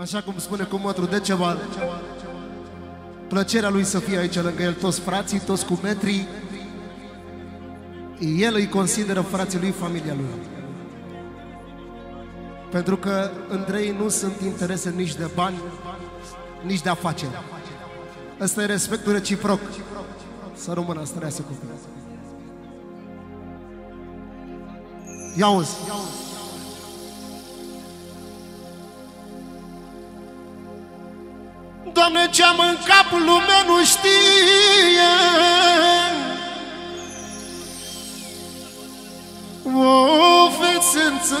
Așa cum spune cu mătru de ceva, plăcerea lui să fie aici lângă el, toți frații, toți cu metrii, el îi consideră frații lui, familia lui. Pentru că între ei nu sunt interese nici de bani, nici de afaceri. Ăsta e respectul reciproc. Să rămână, să trăiască copii. Ia uzi. Doamne, ce-am în cap lumea nu știe. O fețență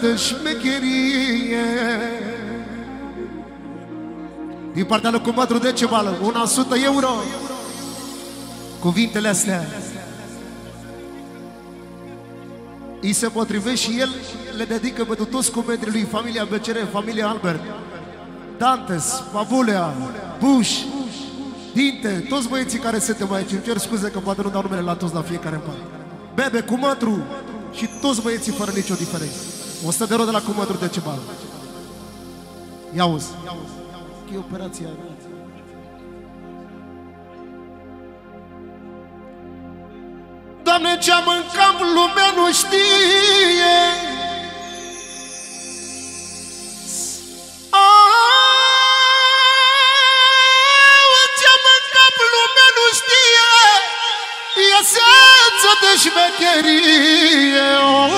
de șmecherie. Din partea lui Cumbătru Decebală, una 100 euro. Cuvintele astea. Îi se potrivește și el le dedică pentru toți cumetrii lui, familia BCR, familia Albert, Dantes, Pavulea, Bush, Dinte, toți băieții care suntem aici, îmi cer scuze că poate nu dau numele la toți la fiecare în parte. Bebe, Cumătru și toți băieții fără nicio diferență. 100 de euro de la Cumătru de Cebal. Ia uzi. E operația mea. Doamne, ce-am în cap lumea nu știe de șmecherie. Oh,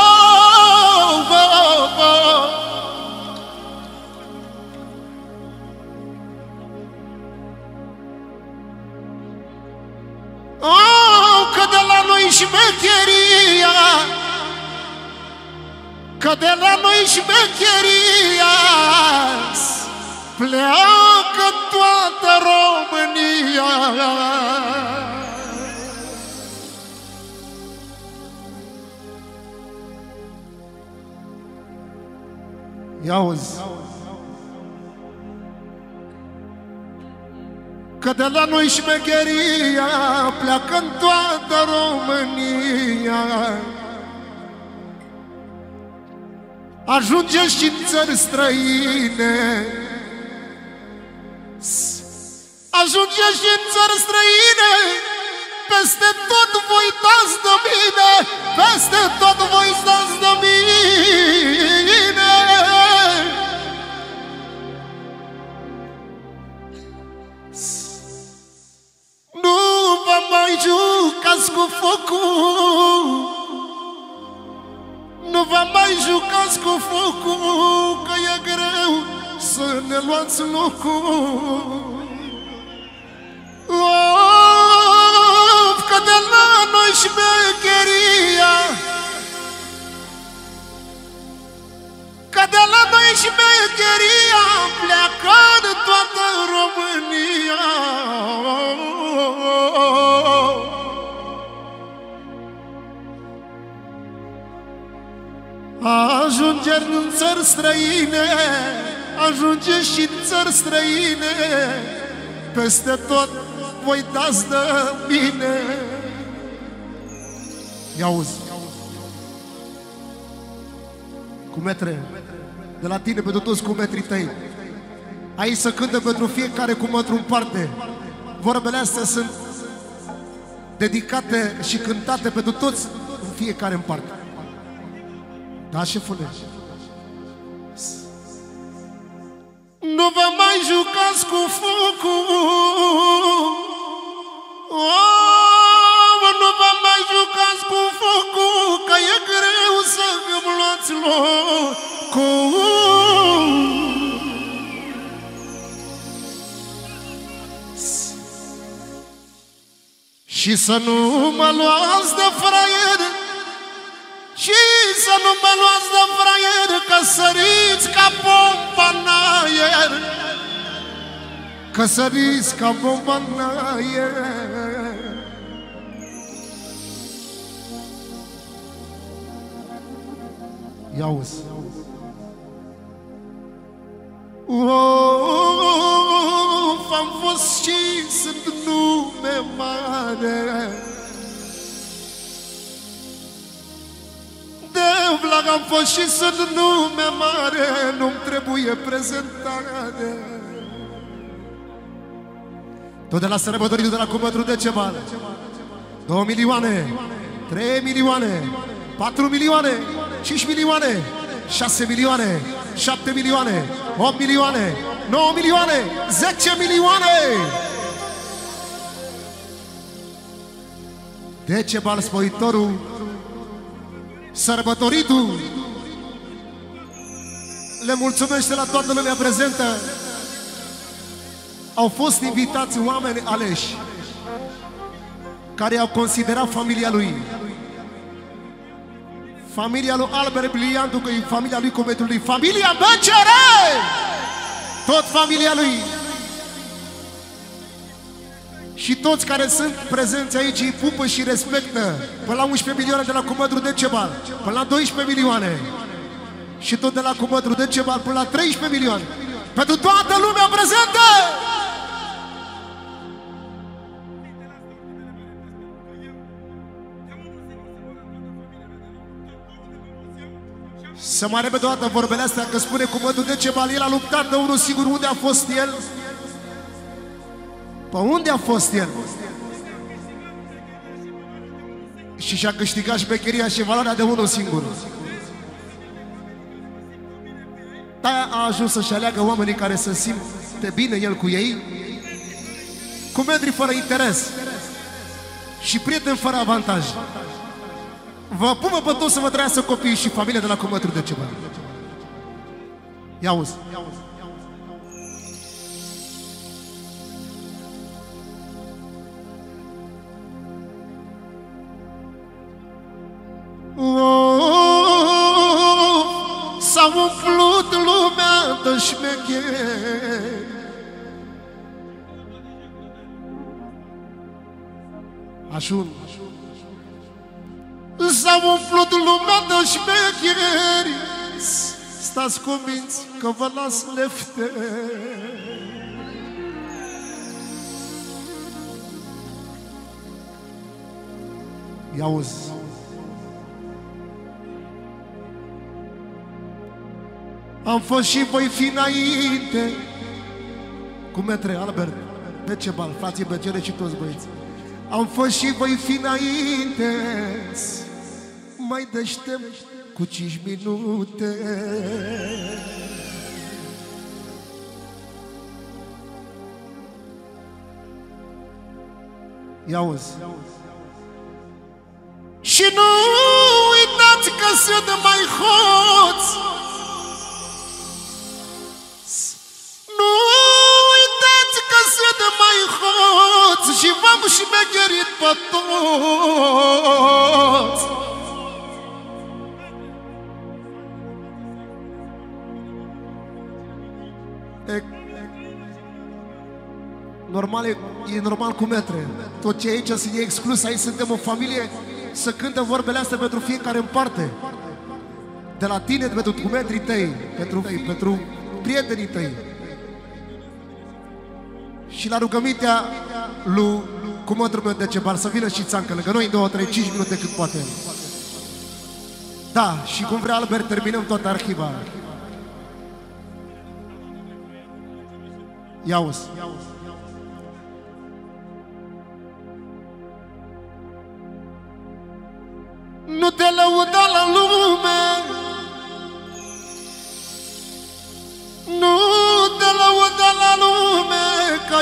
oh, oh, oh. Oh, că de la noi șmecheria. Că de la noi șmecheria. Pleacă toată România Ia uzi Că de la noi șmecheria pleacă în toată România. Ajunge și în țări străine. Ajunge și în țări străine. Peste tot voi dați de mine Peste tot voi dați de mine focul. Nu vă mai jucați cu focul Că e greu să ne luați locul țări străine Ajunge și în țări străine. Peste tot voi dați de mine. Ia auzi. Cu metre. De la tine pentru toți cu metrii tăi. Aici să cântă pentru fiecare cu mătru în parte. Vorbele astea sunt dedicate și cântate pentru toți în fiecare în parte. Da, șefule? Nu vă mai jucați cu focul. Oh, Nu vă mai jucați cu focul Că e greu să îmi luați locul. Și să nu mă luați de fraier Și să nu mă luați de fraier Că săriți ca bomba în aer. Că săriți ca bomba în aer. Ia uzi. Of, am fost și sunt nume mare De Am fost și sunt nume mare Nu-mi trebuie prezentare. Tot de la sărbătorii, de la cumătru de ceva 2 milioane 3 milioane 4 milioane 5 milioane 6 milioane 7 milioane 8 milioane 9 milioane 10 milioane. Decebal spoitorul Sărbătoritul Le mulțumește la toată lumea prezentă. Au fost invitați oameni aleși Care au considerat familia lui. Familia lui Albert Biliandu Că e familia lui cometului Familia BCR Tot familia lui și toți care sunt prezenți aici îi pupă și respectă până la 11 milioane de la Cumădru Decebal, până la 12 milioane și tot de la Cumădru Decebal până la 13 milioane. Pentru toată lumea prezentă! Să mai repede o dată vorbele astea, că spune Cumădru Decebal, el a luptat de unul sigur unde a fost el, pe unde a fost el? Și și-a câștigat șmecheria și valoarea de unul singur. Aia a ajuns să-și aleagă oamenii care să simte bine el cu ei, cu metri fără interes și prieteni fără avantaj. Vă pupă pe toți să vă trăiască copiii și familia de la Comătru de ceva. Ia auzi. Ia auzi. S-a umplut lumea de șmecheri Așun S-a umplut lumea de șmecheri Stați convinți că vă las lefte. Ia uzi Am fost și voi fi înainte. Cu metre Albert? Decebal, frații Becere și toți băieți? Am fost și voi fi înainte. Mai deștept cu 5 minute. Ia uzi Și nu uitați că sunt mai hoți și v-am și mecherit pe toți. E, normal, e, e normal cu metre. Tot ce aici să e exclus, aici suntem o familie să cânte vorbele astea pentru fiecare în parte. De la tine, pentru metrii tăi, pentru, pentru prietenii tăi. Și la rugămintea lui cu mătrul meu de cebar să vină și țancă lângă noi în 2, 3, 5 minute cât poate. Da, și cum vrea Albert, terminăm toată arhiva. Ia uzi. Nu te lăuda la lume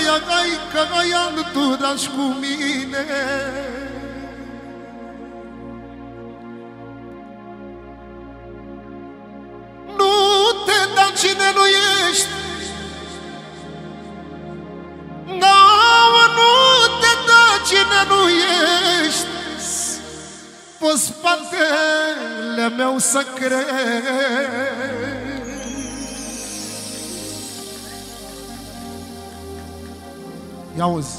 Că aia ai, că aia tu dași cu mine. Nu te da cine nu ești. Da, nu te da cine nu ești. Pe spatele meu să crezi Ia auzi.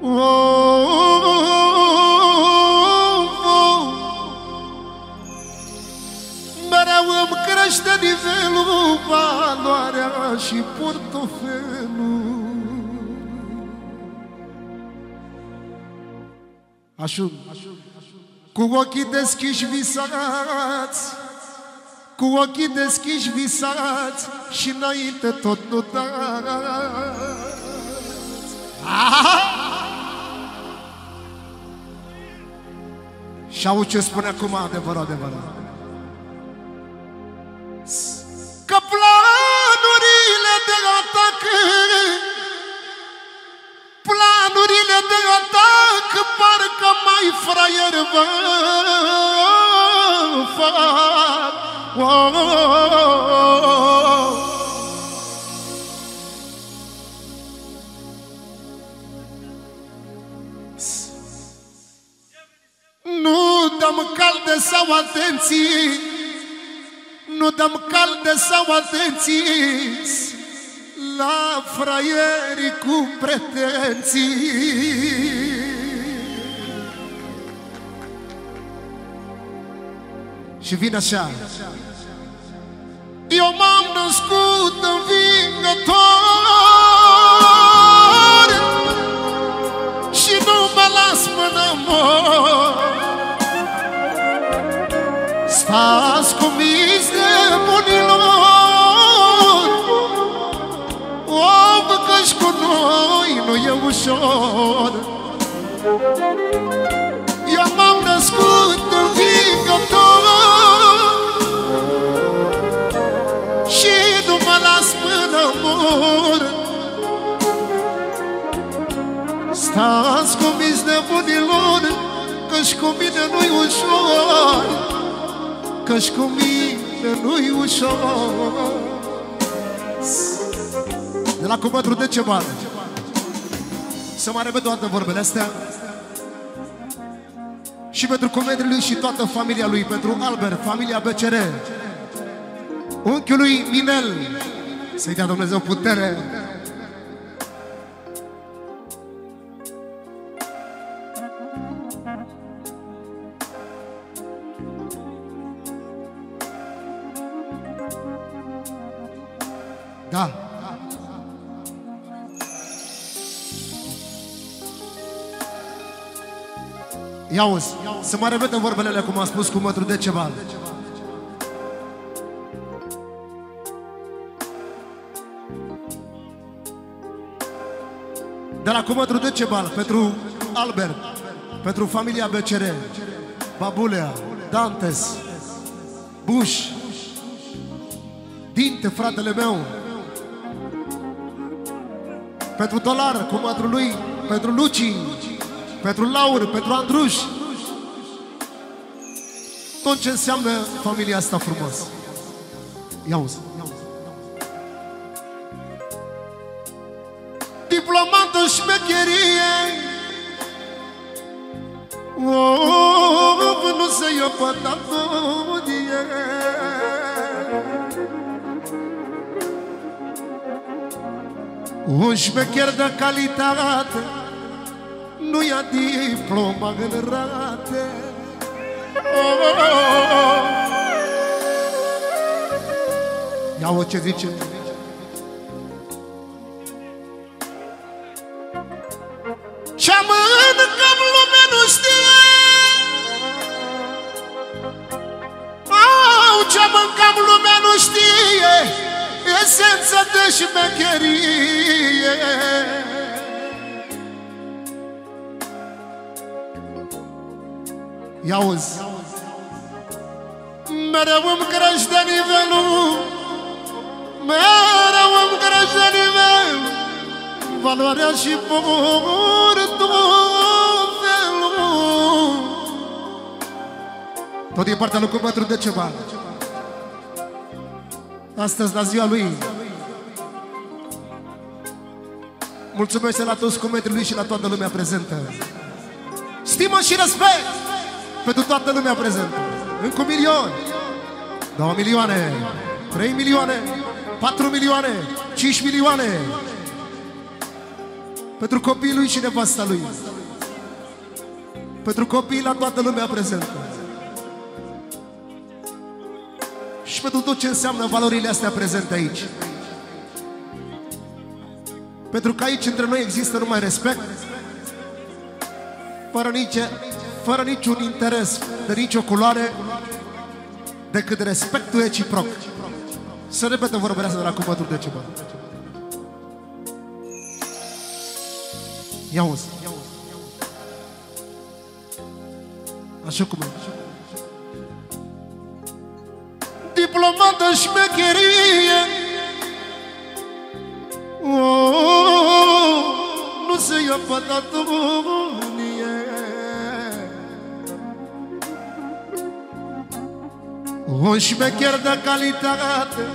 Oh, oh, oh, Mereu îmi crește nivelul, valoarea și portofelul Așa. Cu ochii deschiși visați, cu ochii deschiși visați și înainte tot nu dați. Și au ce spune acum adevărat, adevărat. Că planurile de atac Planurile de atac Parcă mai fraier vă Nu dăm calde sau atenții Nu dăm calde sau atenții La fraierii cu pretenții Și vine așa. Eu m-am născut învingător Și nu mă las până mor Stați cu de bunilor Om că cu noi nu e ușor Stați cu de bunilor Că-și cu mine nu-i ușor. Că-și cu mine nu-i ușor. De la cuvântul de ce bani? Să mai repet toate vorbele astea. Și pentru comedii lui și toată familia lui Pentru Albert, familia BCR Unchiul lui Minel Să-i dea Dumnezeu putere Da. Ia uzi, să mă repete vorbele cum a spus cu mătru de ceva. De la Cumătru de Cebal, pentru Albert, pentru familia BCR, Babulea, Dantes, Bush, Dinte, fratele meu, pentru Dolar, cu lui, pentru Luci, pentru Laur, pentru Andruș. Tot ce înseamnă familia asta frumos. Ia uzi. Diplomată șmecherie Oh, nu se ia pătatodie Un șmecher de calitate Nu ia diploma în rate. Oh, oh, oh. Ia-o ce zice? Ce-am în lume nu știe. Au, ce-am în lume nu știe esența de șmecherie. Ia uzi Mereu îmi crește nivelul. Mereu îmi crește nivelul. Valoarea și portofelul Tot din partea lui Cupătru de ceva astăzi la ziua lui. Mulțumesc la toți cometrii lui și la toată lumea prezentă. Stimă și respect pentru toată lumea prezentă. Încă un milion, două milioane, trei milioane, patru milioane, cinci milioane. Pentru copiii lui și nevasta lui. Pentru copiii la toată lumea prezentă. Și pentru tot ce înseamnă valorile astea prezente aici. Pentru că aici între noi există numai respect, fără, nici, fără niciun interes de nicio culoare decât respectul reciproc. Să repete vorberea asta de la cuvântul de ceva. Ia uzi. Așa cum e. Diplomat de șmecherie. Oh, Nu se ia pe datorie Un șmecher de calitate.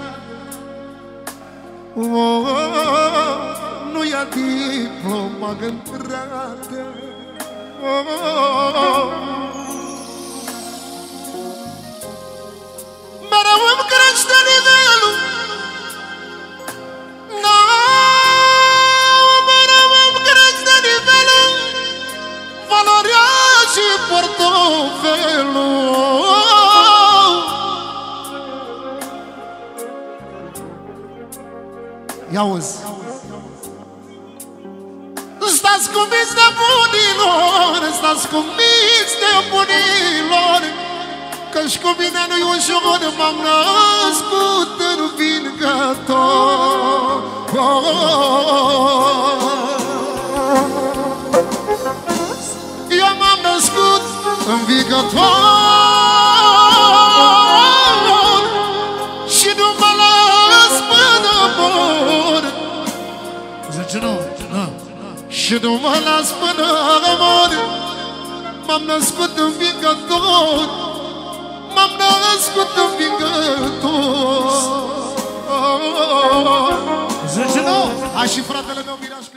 Oh, Nu ia diploma gândrate oh, Mereu îmi crește nivelul. No, mereu îmi crește nivelul. Valoarea și portofelul. Ia uzi Stați cu minți de bunilor Stați cu minți de bunilor Că-și cu mine nu-i ușor M-am născut în vingător. Eu m-am născut învigător Și nu mă las până mor. Zice nu, nu. Și nu mă las până mor. M-am născut învingător. M-am născut învingător Zice nu. A și fratele meu Miraș câte